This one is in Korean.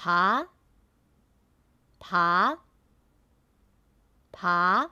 바, 바, 바,